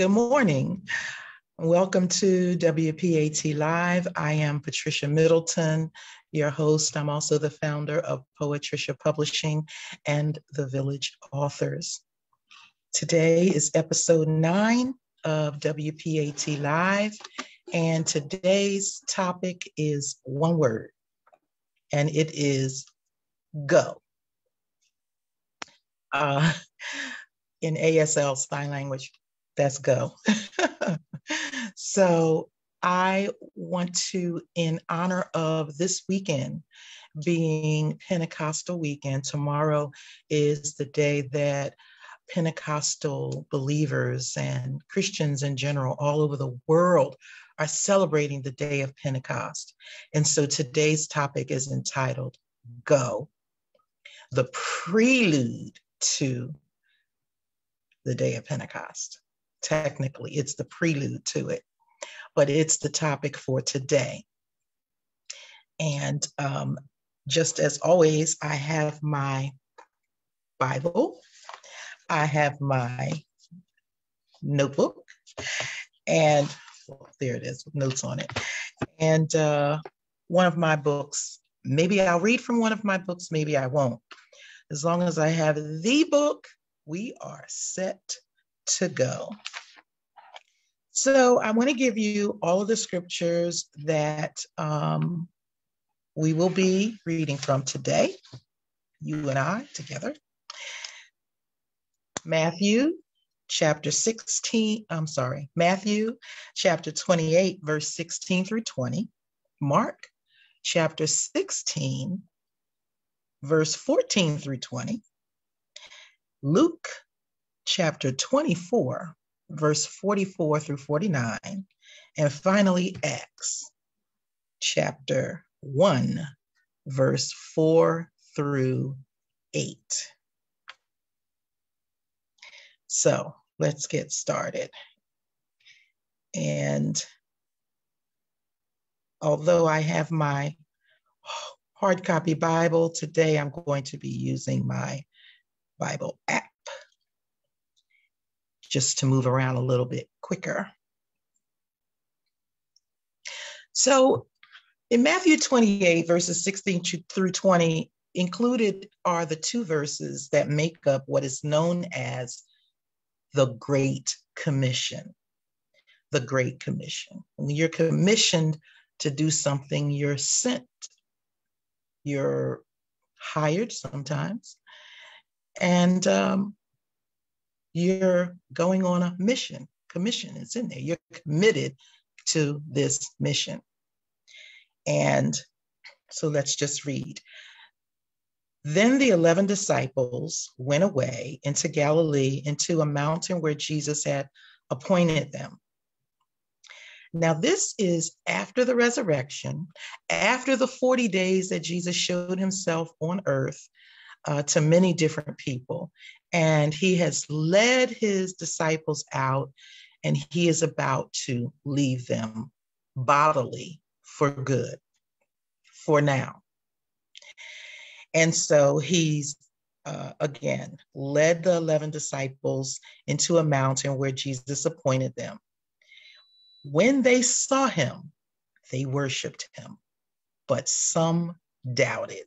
Good morning. Welcome to WPAT Live. I am Patricia Middleton, your host. I'm also the founder of Poetricia Publishing and The Village Authors. Today is episode nine of WPAT Live, and today's topic is one word, and it is go. Uh, in ASL sign language, that's go. so I want to, in honor of this weekend being Pentecostal weekend, tomorrow is the day that Pentecostal believers and Christians in general all over the world are celebrating the day of Pentecost. And so today's topic is entitled Go, the prelude to the day of Pentecost. Technically, it's the prelude to it, but it's the topic for today. And um, just as always, I have my Bible, I have my notebook, and well, there it is, with notes on it. And uh, one of my books, maybe I'll read from one of my books, maybe I won't. As long as I have the book, we are set to go. So I want to give you all of the scriptures that um, we will be reading from today, you and I together. Matthew chapter 16, I'm sorry, Matthew chapter 28, verse 16 through 20, Mark chapter 16, verse 14 through 20, Luke chapter 24, verse 44 through 49, and finally Acts chapter 1, verse 4 through 8. So let's get started. And although I have my hard copy Bible, today I'm going to be using my Bible app just to move around a little bit quicker. So in Matthew 28, verses 16 through 20, included are the two verses that make up what is known as the Great Commission. The Great Commission. When you're commissioned to do something, you're sent, you're hired sometimes, and um, you're going on a mission, commission, it's in there. You're committed to this mission. And so let's just read. Then the 11 disciples went away into Galilee, into a mountain where Jesus had appointed them. Now, this is after the resurrection, after the 40 days that Jesus showed himself on earth uh, to many different people. And he has led his disciples out, and he is about to leave them bodily for good, for now. And so he's uh, again led the 11 disciples into a mountain where Jesus appointed them. When they saw him, they worshiped him, but some doubted.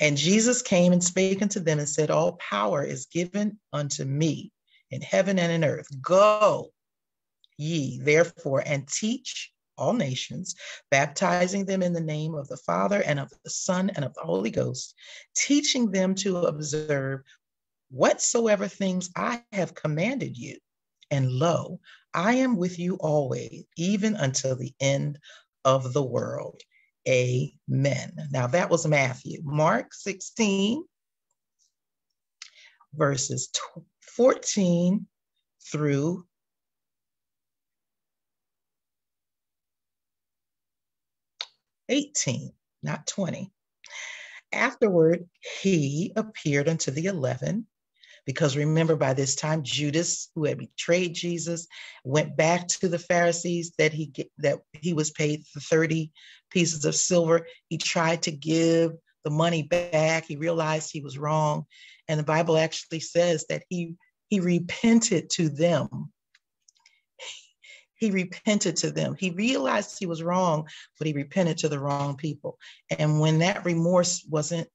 And Jesus came and spake unto them and said, All power is given unto me in heaven and in earth. Go ye therefore and teach all nations, baptizing them in the name of the Father and of the Son and of the Holy Ghost, teaching them to observe whatsoever things I have commanded you. And lo, I am with you always, even until the end of the world. Amen. Now that was Matthew. Mark 16, verses 14 through 18, not 20. Afterward, he appeared unto the 11, because remember, by this time, Judas, who had betrayed Jesus, went back to the Pharisees that he get, that he was paid the 30 pieces of silver. He tried to give the money back. He realized he was wrong. And the Bible actually says that he he repented to them he repented to them. He realized he was wrong, but he repented to the wrong people. And when that remorse wasn't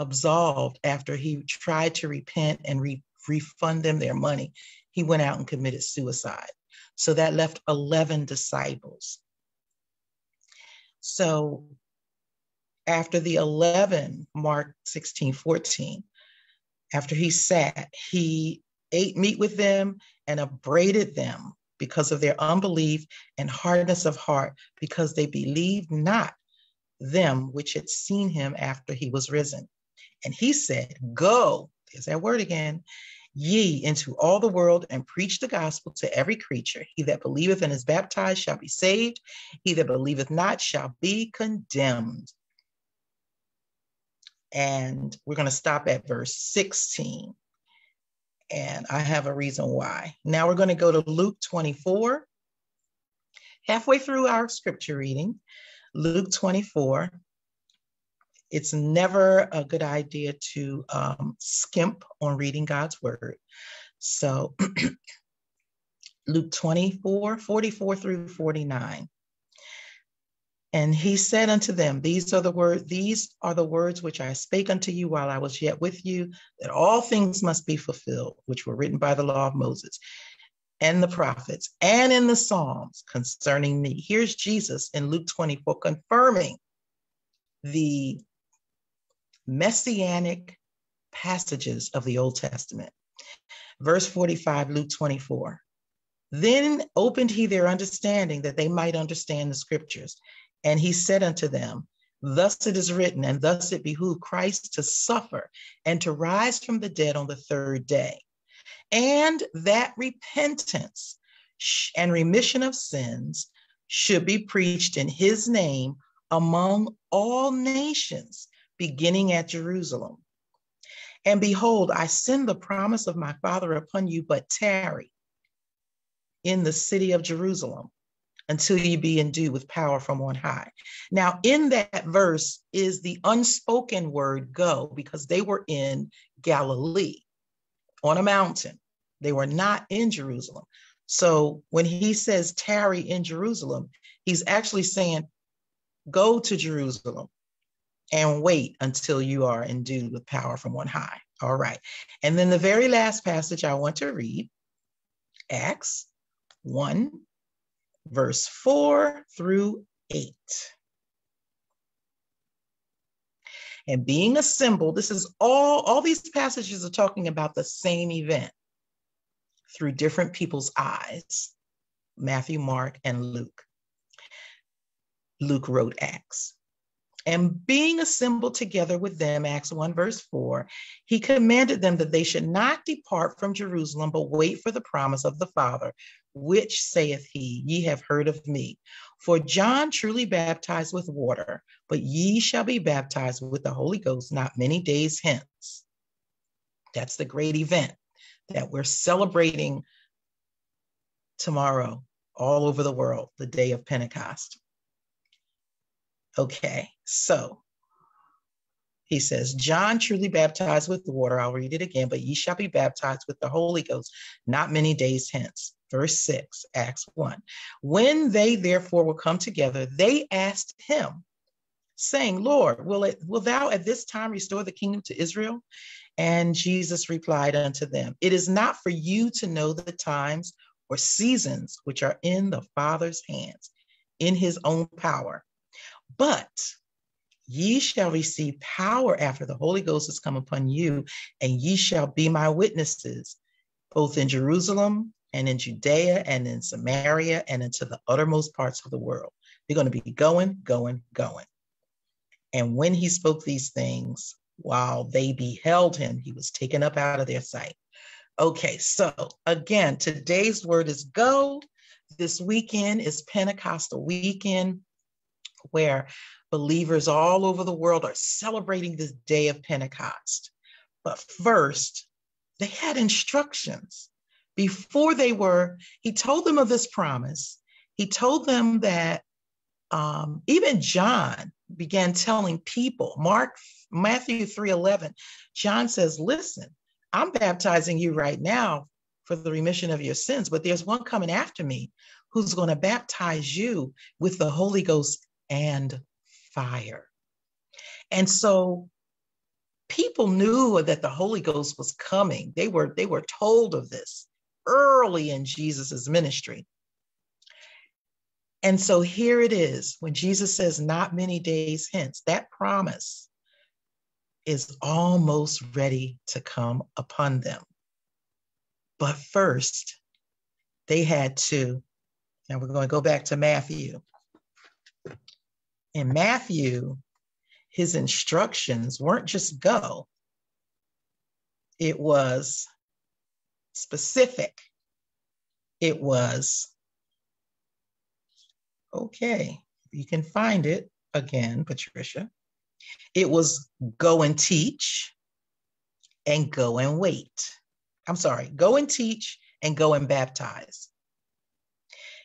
absolved after he tried to repent and re- refund them their money, he went out and committed suicide. So that left 11 disciples. So after the 11, Mark 16, 14, after he sat, he ate meat with them and upbraided them because of their unbelief and hardness of heart, because they believed not them which had seen him after he was risen. And he said, Go, there's that word again, ye into all the world and preach the gospel to every creature. He that believeth and is baptized shall be saved, he that believeth not shall be condemned. And we're going to stop at verse 16. And I have a reason why. Now we're going to go to Luke 24. Halfway through our scripture reading, Luke 24. It's never a good idea to um, skimp on reading God's word. So, Luke 24, 44 through 49. And he said unto them, These are the words, these are the words which I spake unto you while I was yet with you, that all things must be fulfilled, which were written by the law of Moses and the prophets and in the Psalms concerning me. Here's Jesus in Luke 24 confirming the messianic passages of the Old Testament. Verse 45, Luke 24. Then opened he their understanding that they might understand the scriptures. And he said unto them, Thus it is written, and thus it behooved Christ to suffer and to rise from the dead on the third day, and that repentance and remission of sins should be preached in his name among all nations, beginning at Jerusalem. And behold, I send the promise of my Father upon you, but tarry in the city of Jerusalem until you be endued with power from on high. Now, in that verse is the unspoken word go, because they were in Galilee on a mountain. They were not in Jerusalem. So when he says tarry in Jerusalem, he's actually saying go to Jerusalem and wait until you are endued with power from on high. All right. And then the very last passage I want to read, Acts 1 verse 4 through 8. And being assembled, this is all, all these passages are talking about the same event through different people's eyes Matthew, Mark, and Luke. Luke wrote Acts. And being assembled together with them, Acts 1, verse 4, he commanded them that they should not depart from Jerusalem, but wait for the promise of the Father, which saith he, Ye have heard of me. For John truly baptized with water, but ye shall be baptized with the Holy Ghost not many days hence. That's the great event that we're celebrating tomorrow all over the world, the day of Pentecost. Okay, so he says, John truly baptized with the water. I'll read it again, but ye shall be baptized with the Holy Ghost not many days hence. Verse 6, Acts 1. When they therefore will come together, they asked him, saying, Lord, will, it, will thou at this time restore the kingdom to Israel? And Jesus replied unto them, It is not for you to know the times or seasons which are in the Father's hands, in his own power. But ye shall receive power after the Holy Ghost has come upon you, and ye shall be my witnesses, both in Jerusalem and in Judea and in Samaria and into the uttermost parts of the world. They're going to be going, going, going. And when he spoke these things, while they beheld him, he was taken up out of their sight. Okay, so again, today's word is go. This weekend is Pentecostal weekend where believers all over the world are celebrating this day of Pentecost. But first, they had instructions before they were, he told them of this promise. He told them that um, even John began telling people, Mark, Matthew 3:11, John says, listen, I'm baptizing you right now for the remission of your sins, but there's one coming after me who's going to baptize you with the Holy Ghost and fire. And so people knew that the Holy Ghost was coming. They were they were told of this early in Jesus's ministry. And so here it is when Jesus says, not many days hence, that promise is almost ready to come upon them. But first, they had to, and we're going to go back to Matthew. In Matthew, his instructions weren't just go, it was specific. It was, okay, you can find it again, Patricia. It was go and teach and go and wait. I'm sorry, go and teach and go and baptize.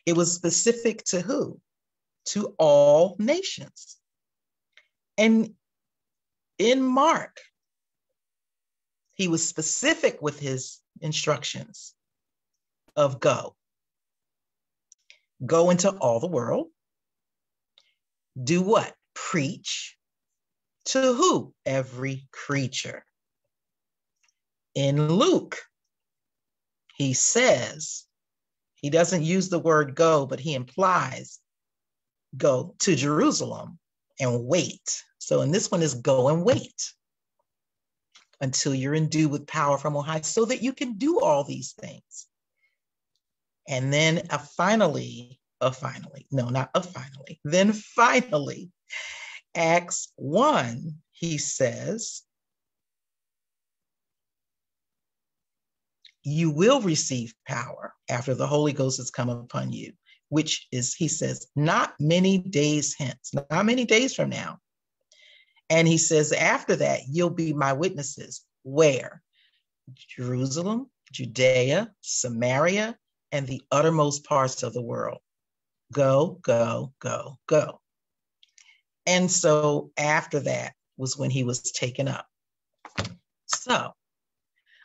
It was specific to who? To all nations. And in Mark, he was specific with his instructions of go. Go into all the world. Do what? Preach. To who? Every creature. In Luke, he says, he doesn't use the word go, but he implies go to Jerusalem and wait. So in this one is go and wait until you're endued with power from on high so that you can do all these things. And then a finally, a finally, no, not a finally, then finally, Acts 1, he says, you will receive power after the Holy Ghost has come upon you, which is, he says, not many days hence, not many days from now. And he says, after that, you'll be my witnesses. Where? Jerusalem, Judea, Samaria, and the uttermost parts of the world. Go, go, go, go. And so after that was when he was taken up. So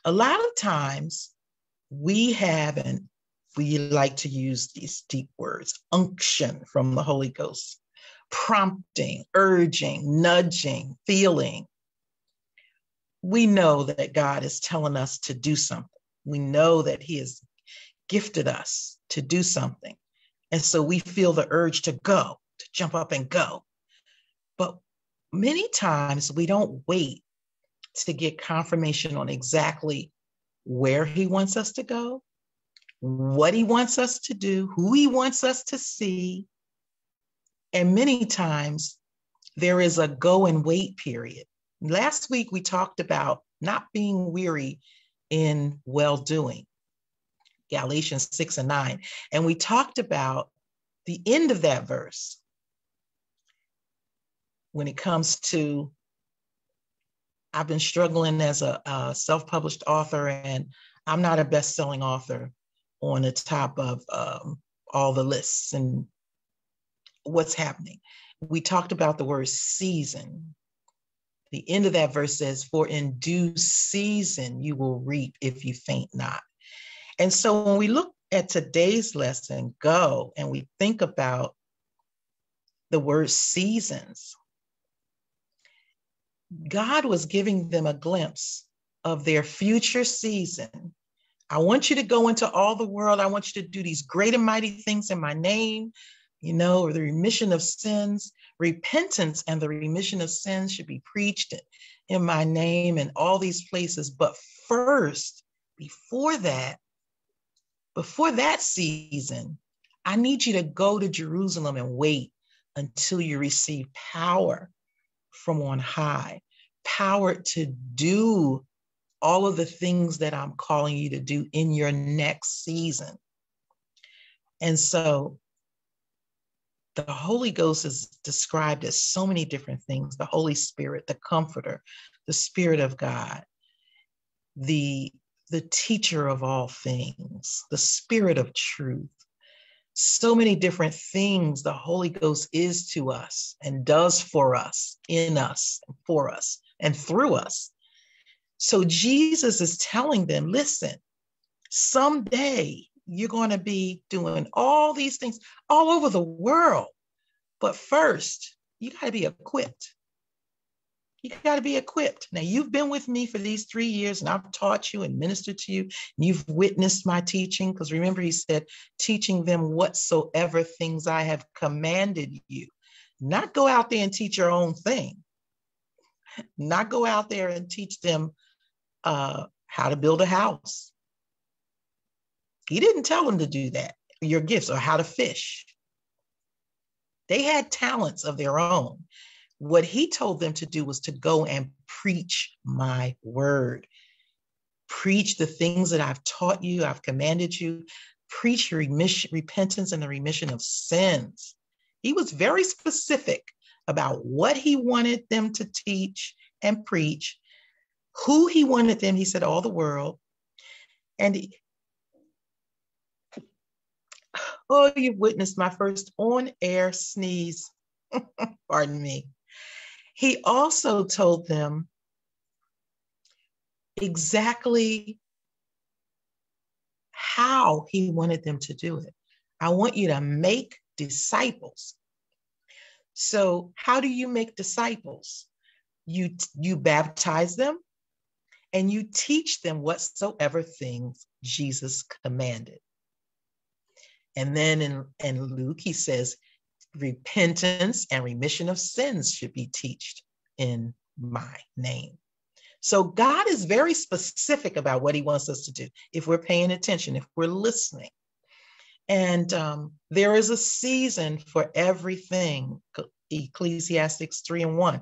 a lot of times we have, and we like to use these deep words, unction from the Holy Ghost, prompting, urging, nudging, feeling. We know that God is telling us to do something. We know that He has gifted us to do something. And so we feel the urge to go, to jump up and go. But many times we don't wait to get confirmation on exactly where he wants us to go, what he wants us to do, who he wants us to see. And many times there is a go and wait period. Last week we talked about not being weary in well doing, Galatians 6 and 9. And we talked about the end of that verse when it comes to I've been struggling as a, a self published author, and I'm not a best selling author on the top of um, all the lists and what's happening. We talked about the word season. The end of that verse says, For in due season you will reap if you faint not. And so when we look at today's lesson, go, and we think about the word seasons, God was giving them a glimpse of their future season. I want you to go into all the world. I want you to do these great and mighty things in my name, you know, or the remission of sins. Repentance and the remission of sins should be preached in my name in all these places. But first, before that, before that season, I need you to go to Jerusalem and wait until you receive power from on high, power to do all of the things that I'm calling you to do in your next season. And so the Holy Ghost is described as so many different things the Holy Spirit, the Comforter, the Spirit of God, the, the teacher of all things, the Spirit of truth, so many different things the Holy Ghost is to us and does for us, in us, for us, and through us. So Jesus is telling them listen, someday you're going to be doing all these things all over the world. But first, you got to be equipped. You got to be equipped. Now, you've been with me for these three years, and I've taught you and ministered to you, and you've witnessed my teaching. Because remember, he said, teaching them whatsoever things I have commanded you. Not go out there and teach your own thing, not go out there and teach them uh, how to build a house. He didn't tell them to do that, your gifts, or how to fish. They had talents of their own. What he told them to do was to go and preach my word. Preach the things that I've taught you, I've commanded you. Preach remission, repentance and the remission of sins. He was very specific about what he wanted them to teach and preach, who he wanted them, he said, all the world. And he, oh, you've witnessed my first on air sneeze. Pardon me. He also told them exactly how he wanted them to do it. I want you to make disciples. So, how do you make disciples? You you baptize them and you teach them whatsoever things Jesus commanded. And then in, in Luke, he says, repentance and remission of sins should be taught in my name. So God is very specific about what he wants us to do if we're paying attention, if we're listening. And um, there is a season for everything, Ecclesiastics 3 and 1.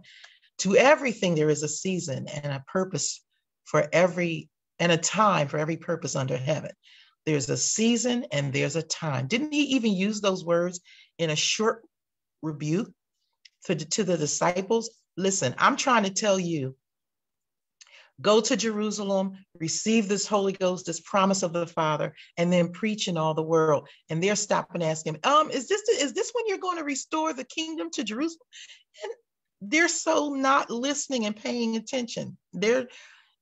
To everything, there is a season and a purpose for every, and a time for every purpose under heaven. There's a season and there's a time. Didn't he even use those words in a short rebuke to, to the disciples? Listen, I'm trying to tell you go to Jerusalem, receive this Holy Ghost, this promise of the Father, and then preach in all the world. And they're stopping asking, um, is this is this when you're going to restore the kingdom to Jerusalem? And they're so not listening and paying attention. They're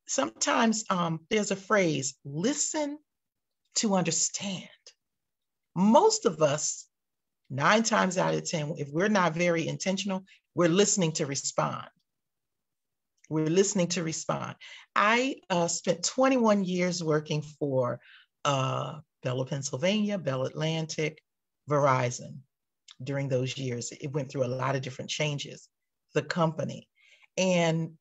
sometimes um, there's a phrase, listen to understand. Most of us, nine times out of 10, if we're not very intentional, we're listening to respond. We're listening to respond. I uh, spent 21 years working for uh, Bell of, Pennsylvania, Bell Atlantic, Verizon during those years. It went through a lot of different changes, the company. And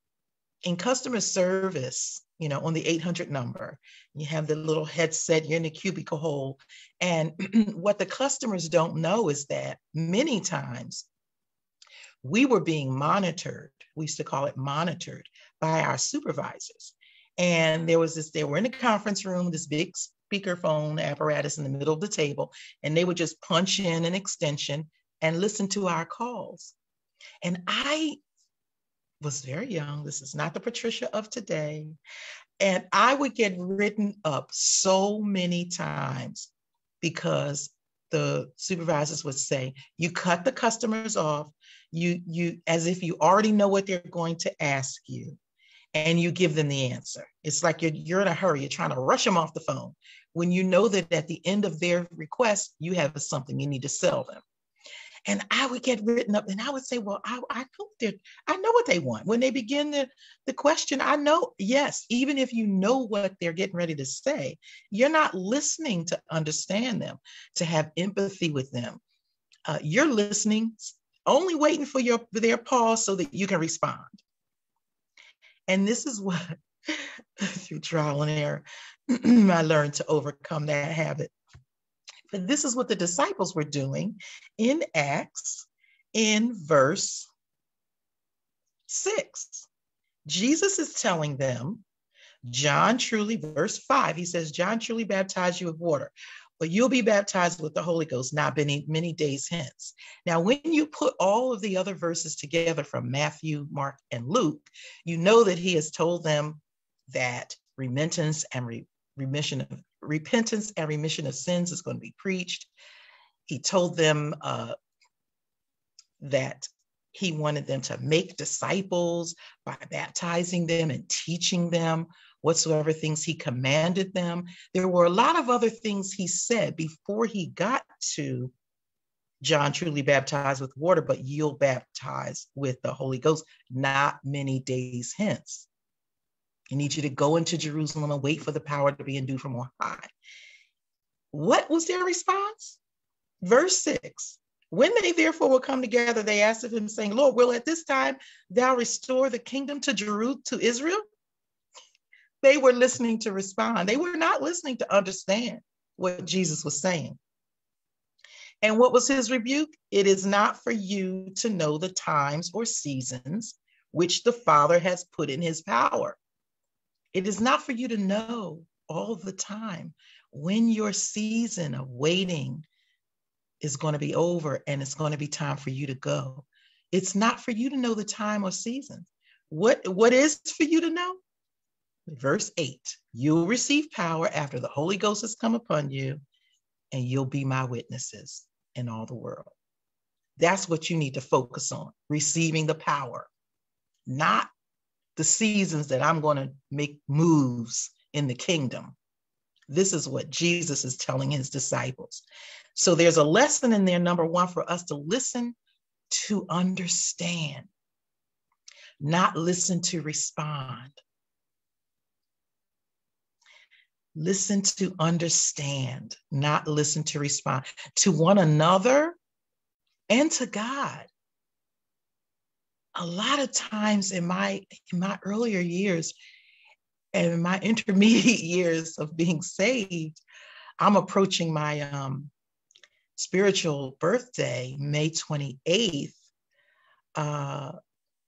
in customer service, you know, on the 800 number, you have the little headset, you're in the cubicle hole. And what the customers don't know is that many times we were being monitored. We used to call it monitored by our supervisors. And there was this, they were in the conference room, this big speakerphone apparatus in the middle of the table, and they would just punch in an extension and listen to our calls. And I was very young. This is not the Patricia of today. And I would get written up so many times because the supervisors would say, you cut the customers off, you you as if you already know what they're going to ask you, and you give them the answer. It's like you're you're in a hurry, you're trying to rush them off the phone when you know that at the end of their request, you have something you need to sell them. And I would get written up and I would say, well, I, I I know what they want. When they begin the, the question, I know, yes, even if you know what they're getting ready to say, you're not listening to understand them, to have empathy with them. Uh, you're listening, only waiting for your their pause so that you can respond. And this is what through trial and error, I learned to overcome that habit. But this is what the disciples were doing in Acts in verse 6. Jesus is telling them, John truly, verse 5, he says, John truly baptized you with water, but you'll be baptized with the Holy Ghost not many, many days hence. Now, when you put all of the other verses together from Matthew, Mark, and Luke, you know that he has told them that repentance and re- remission of repentance and remission of sins is going to be preached. He told them uh, that He wanted them to make disciples by baptizing them and teaching them whatsoever things he commanded them. There were a lot of other things he said before he got to John truly baptized with water, but you'll baptize with the Holy Ghost not many days hence. I need you to go into Jerusalem and wait for the power to be endued from on high. What was their response? Verse six. When they therefore will come together, they asked of him, saying, Lord, will at this time thou restore the kingdom to Jerusalem to Israel? They were listening to respond. They were not listening to understand what Jesus was saying. And what was his rebuke? It is not for you to know the times or seasons which the Father has put in his power. It is not for you to know all the time when your season of waiting is going to be over and it's going to be time for you to go. It's not for you to know the time or season. What, what is for you to know? Verse 8 You'll receive power after the Holy Ghost has come upon you, and you'll be my witnesses in all the world. That's what you need to focus on receiving the power, not the seasons that I'm going to make moves in the kingdom. This is what Jesus is telling his disciples. So there's a lesson in there, number one, for us to listen to understand, not listen to respond. Listen to understand, not listen to respond to one another and to God. A lot of times in my in my earlier years and in my intermediate years of being saved, I'm approaching my um, spiritual birthday, May 28th, uh,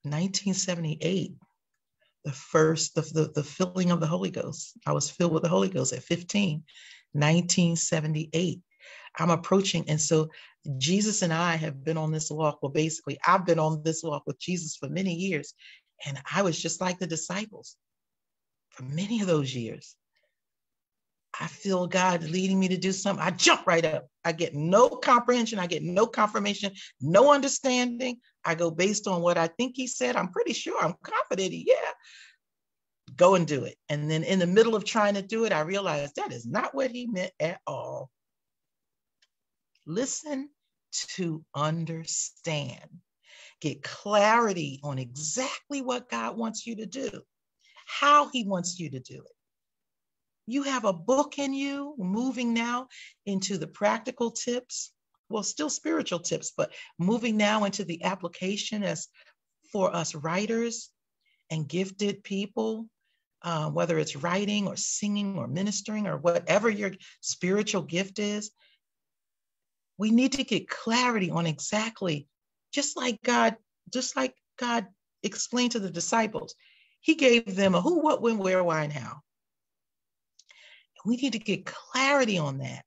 1978 the first, the, the, the filling of the Holy Ghost. I was filled with the Holy Ghost at 15, 1978. I'm approaching. And so Jesus and I have been on this walk. Well, basically, I've been on this walk with Jesus for many years. And I was just like the disciples for many of those years. I feel God leading me to do something. I jump right up. I get no comprehension. I get no confirmation, no understanding. I go based on what I think he said. I'm pretty sure. I'm confident. Yeah. Go and do it. And then in the middle of trying to do it, I realized that is not what he meant at all. Listen to understand. Get clarity on exactly what God wants you to do, how he wants you to do it you have a book in you, moving now into the practical tips, well, still spiritual tips, but moving now into the application as for us writers and gifted people, uh, whether it's writing or singing or ministering or whatever your spiritual gift is, we need to get clarity on exactly, just like God, just like God explained to the disciples. He gave them a who, what, when, where, why, and how. We need to get clarity on that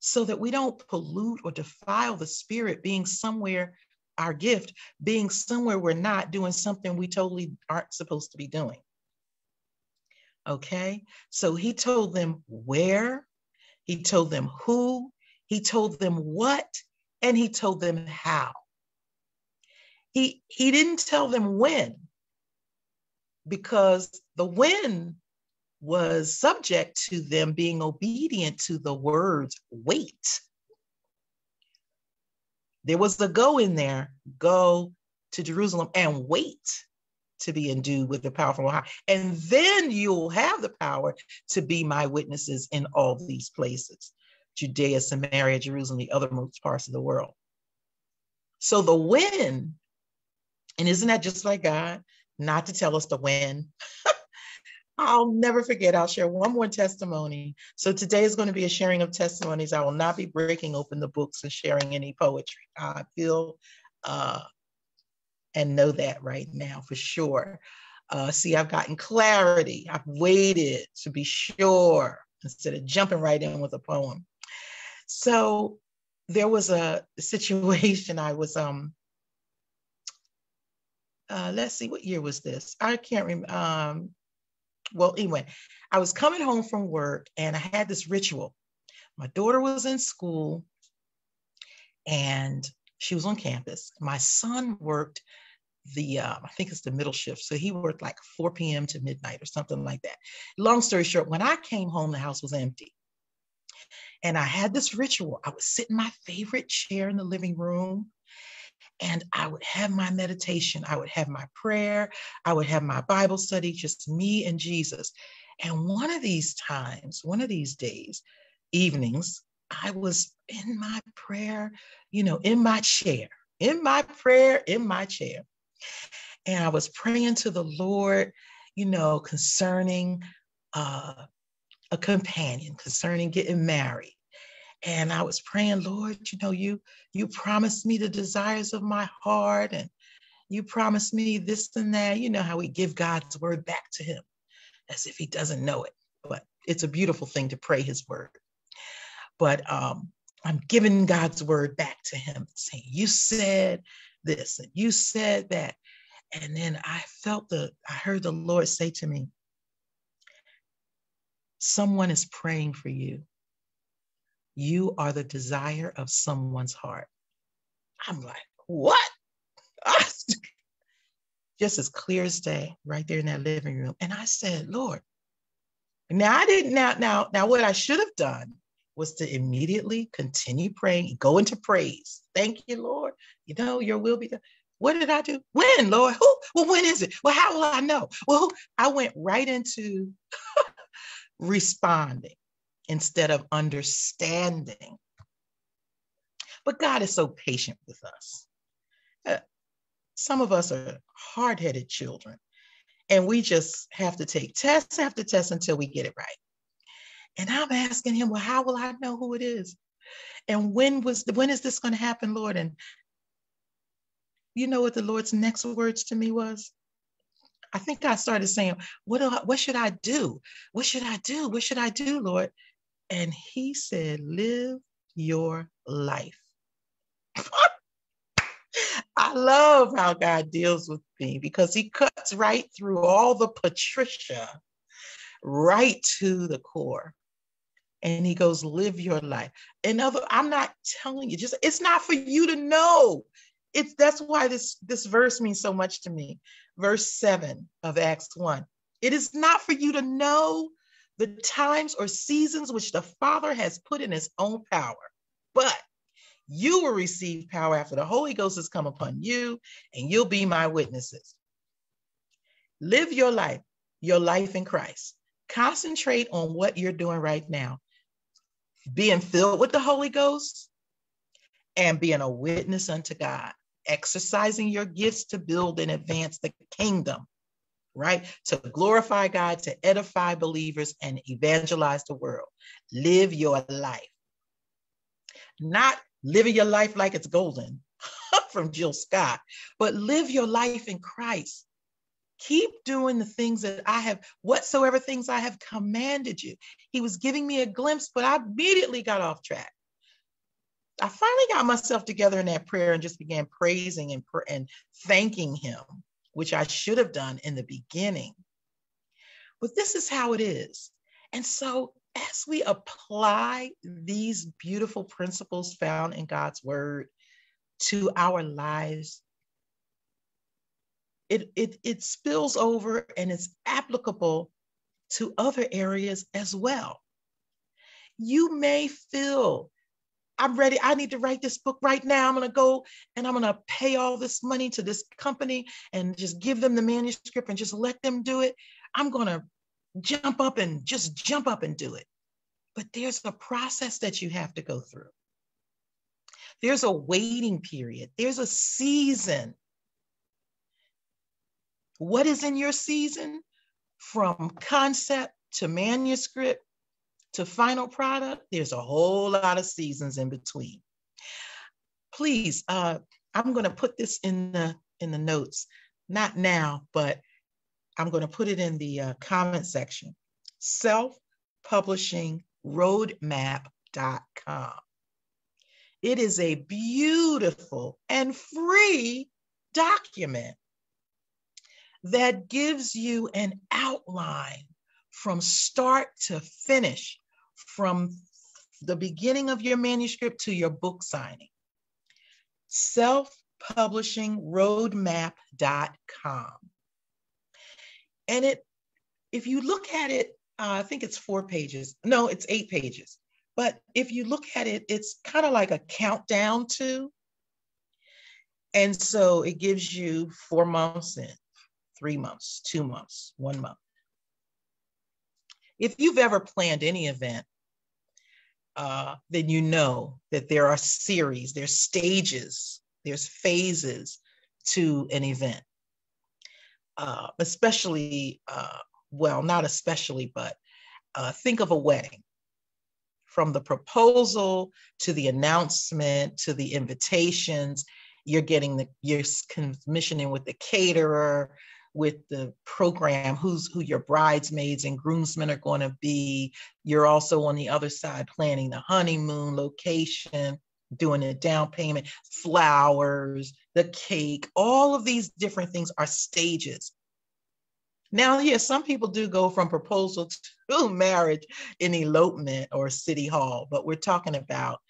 so that we don't pollute or defile the spirit being somewhere, our gift being somewhere we're not doing something we totally aren't supposed to be doing. Okay, so he told them where, he told them who, he told them what, and he told them how. He, he didn't tell them when, because the when was subject to them being obedient to the words wait. There was the go in there, go to Jerusalem and wait to be endued with the power from high. And then you'll have the power to be my witnesses in all these places Judea, Samaria, Jerusalem, the othermost parts of the world. So the when, and isn't that just like God? Not to tell us the when, I'll never forget. I'll share one more testimony. So today is going to be a sharing of testimonies. I will not be breaking open the books and sharing any poetry. I feel uh, and know that right now for sure. Uh, see, I've gotten clarity. I've waited to be sure instead of jumping right in with a poem. So there was a situation I was um uh, let's see what year was this i can't remember um well, anyway, I was coming home from work and I had this ritual. My daughter was in school and She was on campus. My son worked the uh, I think it's the middle shift. So he worked like 4 p.m. to midnight or something like that. Long story short, when I came home, the house was empty. And I had this ritual. I would sit in my favorite chair in the living room and I would have my meditation. I would have my prayer. I would have my Bible study, just me and Jesus. And one of these times, one of these days, evenings, I was in my prayer, you know, in my chair, in my prayer, in my chair. And I was praying to the Lord, you know, concerning uh, a companion, concerning getting married. And I was praying, Lord, you know, you you promised me the desires of my heart, and you promised me this and that. You know how we give God's word back to him as if he doesn't know it. But it's a beautiful thing to pray his word. But um, I'm giving God's word back to him, saying, You said this and you said that. And then I felt the, I heard the Lord say to me, Someone is praying for you. You are the desire of someone's heart. I'm like, What? Just as clear as day, right there in that living room. And I said, Lord, now I didn't now, now, now what I should have done was to immediately continue praying, go into praise. Thank you, Lord. You know, your will be done. What did I do? When, Lord? Who? Well, when is it? Well, how will I know? Well, I went right into responding instead of understanding. But God is so patient with us. Uh, some of us are hard headed children, and we just have to take test after test until we get it right. And I'm asking him, well, how will I know who it is? And when was when is this going to happen, Lord? And you know what the Lord's next words to me was? I think I started saying, what, do I, what should I do? What should I do? What should I do, Lord? And he said, live your life. I love how God deals with me because he cuts right through all the Patricia, right to the core and he goes live your life and other i'm not telling you just it's not for you to know it's that's why this this verse means so much to me. Verse 7 of acts 1 it is not for you to know the times or seasons which the father has put in his own power but you will receive power after the holy ghost has come upon you and you'll be my witnesses. Live your life your life in christ. Concentrate on what you're doing right now. Being filled with the Holy Ghost and being a witness unto God, exercising your gifts to build and advance the kingdom, right? To glorify God, to edify believers, and evangelize the world. Live your life. Not living your life like it's golden from Jill Scott, but live your life in Christ keep doing the things that I have, whatsoever things I have commanded you. He was giving me a glimpse, but I immediately got off track. I finally got myself together in that prayer and just began praising and, and thanking him, which I should have done in the beginning. But this is how it is. And so, as we apply these beautiful principles found in God's word to our lives, it, it, it spills over and is applicable to other areas as well. You may feel, I'm ready, I need to write this book right now. I'm going to go and I'm going to pay all this money to this company and just give them the manuscript and just let them do it. I'm going to jump up and just jump up and do it. But there's a process that you have to go through. There's a waiting period, there's a season what is in your season from concept to manuscript to final product? There's a whole lot of seasons in between. Please, uh, I'm going to put this in the in the notes, not now, but I'm going to put it in the uh, comment section. Self-publishingroadmap.com. It is a beautiful and free document that gives you an outline from start to finish, from the beginning of your manuscript to your book signing. selfpublishingroadmap.com. And it, if you look at it, uh, I think it's four pages. No, it's eight pages. But if you look at it, it's kind of like a countdown to. And so it gives you four months in, three months, two months, one month. If you've ever planned any event, uh, then you know that there are series, there's stages, there's phases to an event. Uh, especially, uh, well, not especially, but uh, think of a wedding from the proposal to the announcement to the invitations you're getting the you're commissioning with the caterer with the program who's who your bridesmaids and groomsmen are going to be. You're also on the other side planning the honeymoon location doing a down payment flowers the cake all of these different things are stages. Now, yes, yeah, some people do go from proposal to marriage in elopement or city hall, but we're talking about,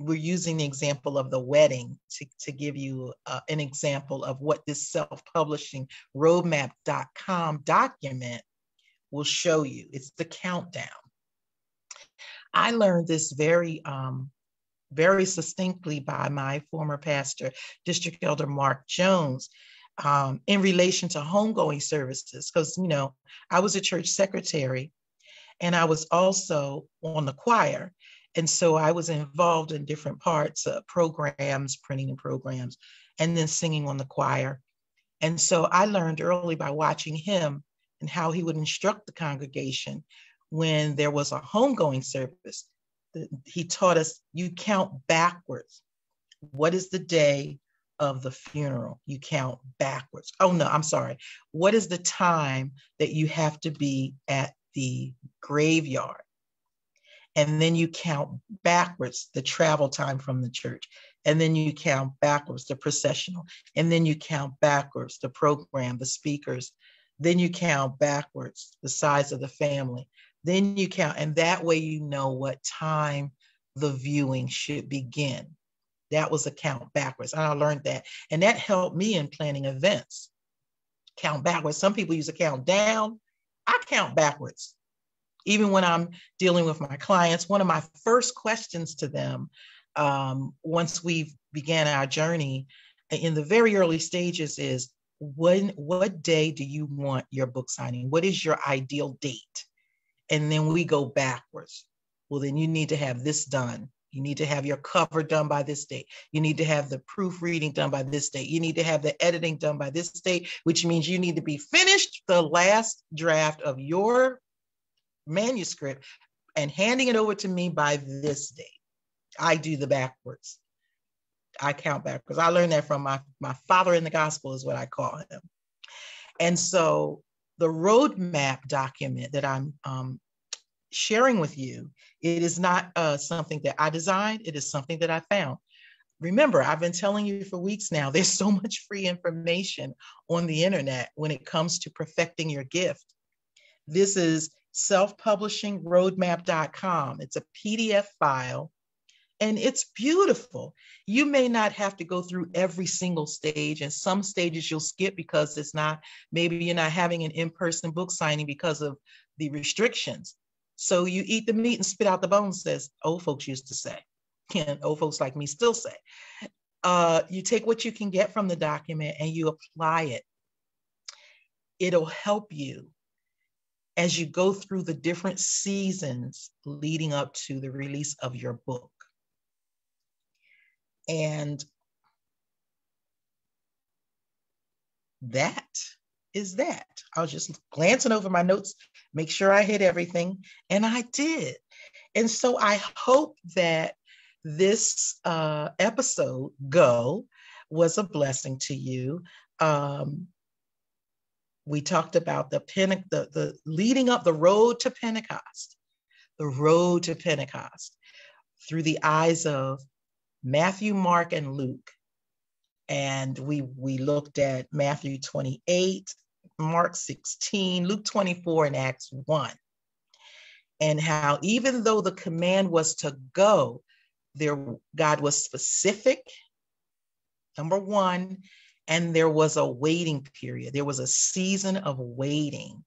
we're using the example of the wedding to, to give you uh, an example of what this self publishing roadmap.com document will show you. It's the countdown. I learned this very, um, very succinctly by my former pastor, District Elder Mark Jones um, in relation to homegoing services because you know i was a church secretary and i was also on the choir and so i was involved in different parts of programs printing and programs and then singing on the choir and so i learned early by watching him and how he would instruct the congregation when there was a homegoing service he taught us you count backwards what is the day of the funeral. You count backwards. Oh, no, I'm sorry. What is the time that you have to be at the graveyard? And then you count backwards the travel time from the church. And then you count backwards the processional. And then you count backwards the program, the speakers. Then you count backwards the size of the family. Then you count, and that way you know what time the viewing should begin. That was a count backwards. And I learned that. And that helped me in planning events. Count backwards. Some people use a count down. I count backwards. Even when I'm dealing with my clients, one of my first questions to them um, once we began our journey in the very early stages is when what day do you want your book signing? What is your ideal date? And then we go backwards. Well, then you need to have this done you need to have your cover done by this date. You need to have the proofreading done by this date. You need to have the editing done by this date, which means you need to be finished the last draft of your manuscript and handing it over to me by this date. I do the backwards. I count backwards. I learned that from my, my father in the gospel, is what I call him. And so the roadmap document that I'm um, sharing with you. It is not uh, something that I designed, it is something that I found. Remember, I've been telling you for weeks now, there's so much free information on the internet when it comes to perfecting your gift. This is selfpublishingroadmap.com. It's a PDF file and it's beautiful. You may not have to go through every single stage, and some stages you'll skip because it's not, maybe you're not having an in person book signing because of the restrictions. So you eat the meat and spit out the bones, says old folks used to say, and old folks like me still say. Uh, you take what you can get from the document and you apply it. It'll help you as you go through the different seasons leading up to the release of your book. And that is that. I was just glancing over my notes, make sure I hit everything, and I did. And so I hope that this uh, episode, Go, was a blessing to you. Um, we talked about the, Pente- the, the leading up the road to Pentecost, the road to Pentecost through the eyes of Matthew, Mark, and Luke and we we looked at Matthew 28, Mark 16, Luke 24, and Acts 1. And how even though the command was to go, there God was specific Number one, and there was a waiting period. There was a season of waiting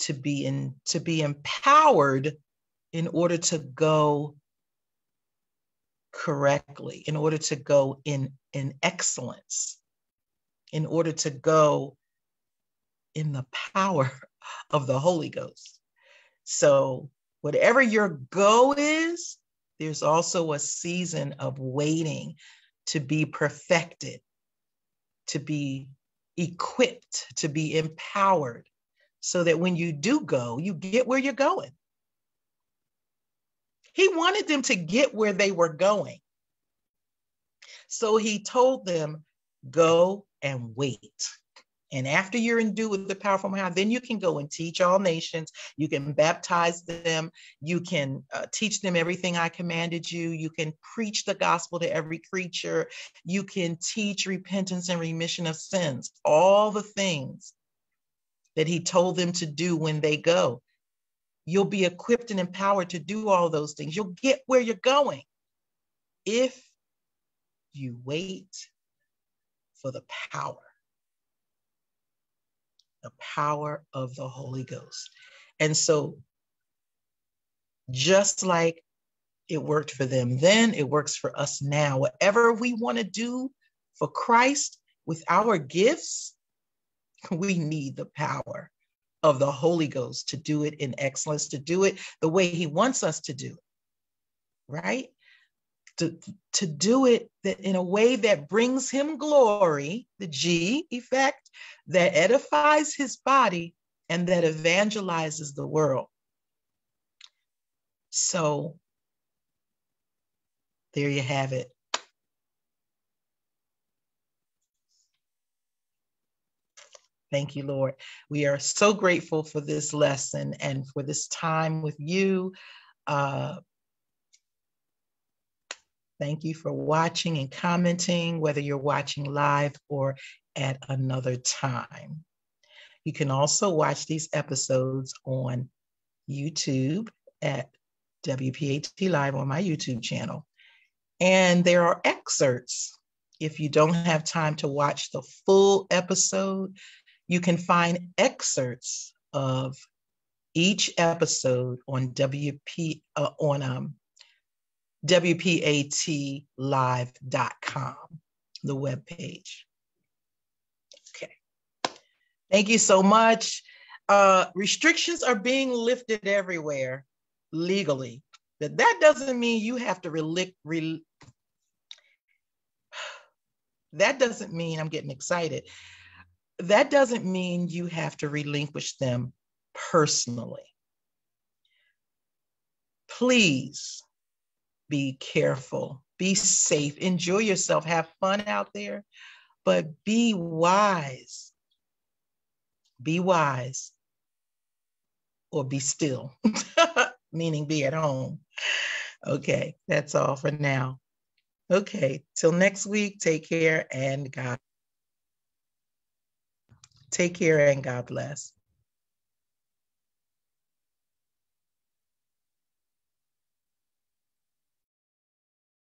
to be in to be empowered in order to go correctly, in order to go in in excellence, in order to go in the power of the Holy Ghost. So, whatever your go is, there's also a season of waiting to be perfected, to be equipped, to be empowered, so that when you do go, you get where you're going. He wanted them to get where they were going. So he told them, go and wait. And after you're endued with the power from high, then you can go and teach all nations. You can baptize them. You can uh, teach them everything I commanded you. You can preach the gospel to every creature. You can teach repentance and remission of sins, all the things that he told them to do when they go. You'll be equipped and empowered to do all those things. You'll get where you're going if you wait for the power the power of the Holy Ghost. And so, just like it worked for them then, it works for us now. Whatever we want to do for Christ with our gifts, we need the power of the Holy Ghost to do it in excellence, to do it the way He wants us to do it, right? To, to do it that in a way that brings Him glory, the G effect, that edifies his body and that evangelizes the world. So there you have it. Thank you, Lord. We are so grateful for this lesson and for this time with you. Uh, thank you for watching and commenting, whether you're watching live or at another time. You can also watch these episodes on YouTube at WPAT Live on my YouTube channel. And there are excerpts. If you don't have time to watch the full episode, you can find excerpts of each episode on WP uh, on um, WPATlive.com, the web page. Thank you so much. Uh, restrictions are being lifted everywhere legally. That that doesn't mean you have to relic. Re, that doesn't mean I'm getting excited. That doesn't mean you have to relinquish them personally. Please be careful, be safe, enjoy yourself, have fun out there, but be wise be wise or be still, meaning be at home. Okay, that's all for now. Okay, till next week, take care and God. Take care and God bless.